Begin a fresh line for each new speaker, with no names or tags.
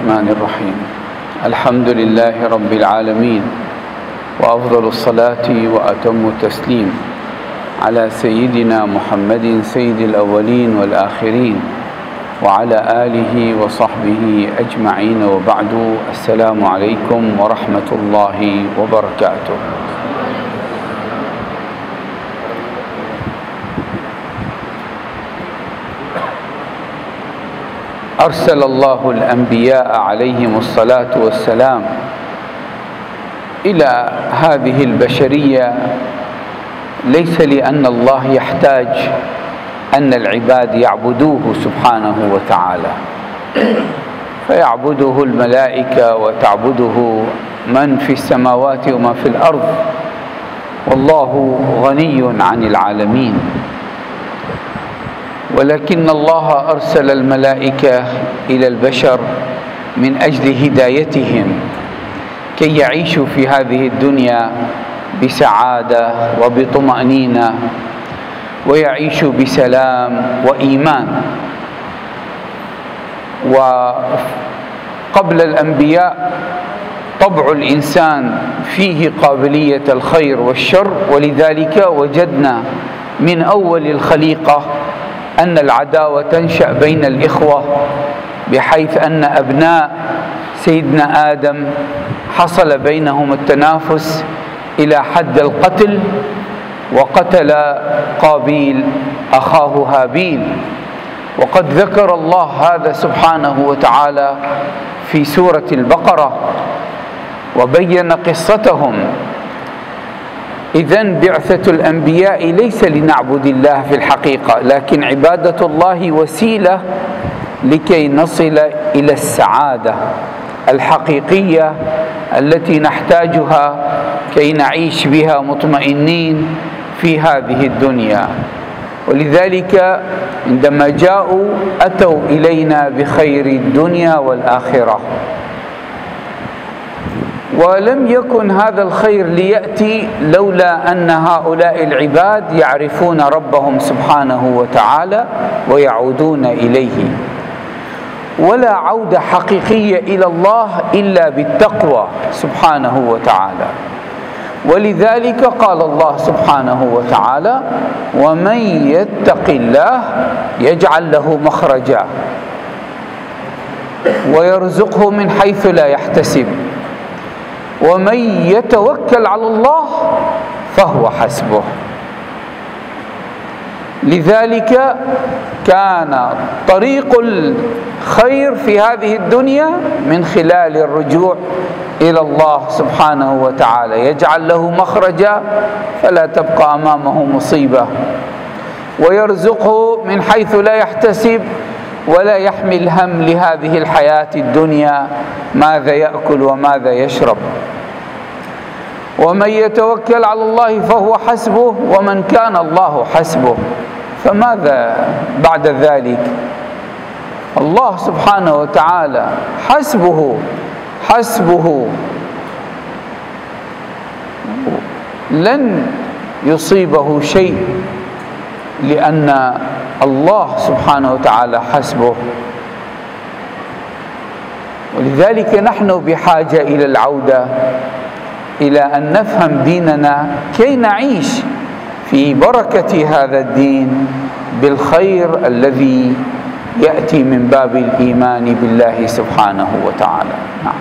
الرحمن الرحيم. الحمد لله رب العالمين وأفضل الصلاة وأتم التسليم على سيدنا محمد سيد الأولين والآخرين وعلى آله وصحبه أجمعين. وبعد السلام عليكم ورحمة الله وبركاته. أرسل الله الأنبياء عليهم الصلاة والسلام إلى هذه البشرية. ليس لأن الله يحتاج أن العباد يعبدوه سبحانه وتعالى فيعبده الملائكة وتعبده من في السماوات وما في الأرض. والله غني عن العالمين. ولكن الله أرسل الملائكة إلى البشر من أجل هدايتهم كي يعيشوا في هذه الدنيا بسعادة وبطمأنينة ويعيشوا بسلام وإيمان. وقبل الأنبياء طبع الإنسان فيه قابلية الخير والشر ولذلك وجدنا من أول الخليقة أن العداوة تنشأ بين الإخوة بحيث أن أبناء سيدنا آدم حصل بينهم التنافس إلى حد القتل وقتل قابيل أخاه هابيل. وقد ذكر الله هذا سبحانه وتعالى في سورة البقرة وبين قصتهم. اذا بعثة الأنبياء ليس لنعبد الله في الحقيقة لكن عبادة الله وسيلة لكي نصل إلى السعادة الحقيقية التي نحتاجها كي نعيش بها مطمئنين في هذه الدنيا. ولذلك عندما جاءوا أتوا إلينا بخير الدنيا والآخرة. ولم يكن هذا الخير ليأتي لولا أن هؤلاء العباد يعرفون ربهم سبحانه وتعالى ويعودون إليه. ولا عودة حقيقية إلى الله إلا بالتقوى سبحانه وتعالى. ولذلك قال الله سبحانه وتعالى ومن يتق الله يجعل له مخرجا ويرزقه من حيث لا يحتسب. ومن يتوكل على الله فهو حسبه. لذلك كان طريق الخير في هذه الدنيا من خلال الرجوع إلى الله سبحانه وتعالى. يجعل له مخرجا فلا تبقى أمامه مصيبة. ويرزقه من حيث لا يحتسب. ولا يحمل هم لهذه الحياة الدنيا ماذا يأكل وماذا يشرب. ومن يتوكل على الله فهو حسبه ومن كان الله حسبه. فماذا بعد ذلك؟ الله سبحانه وتعالى حسبه حسبه. لن يصيبه شيء لأن الله سبحانه وتعالى حسبه. ولذلك نحن بحاجة إلى العودة إلى أن نفهم ديننا كي نعيش في بركة هذا الدين بالخير الذي يأتي من باب الإيمان بالله سبحانه وتعالى. نعم.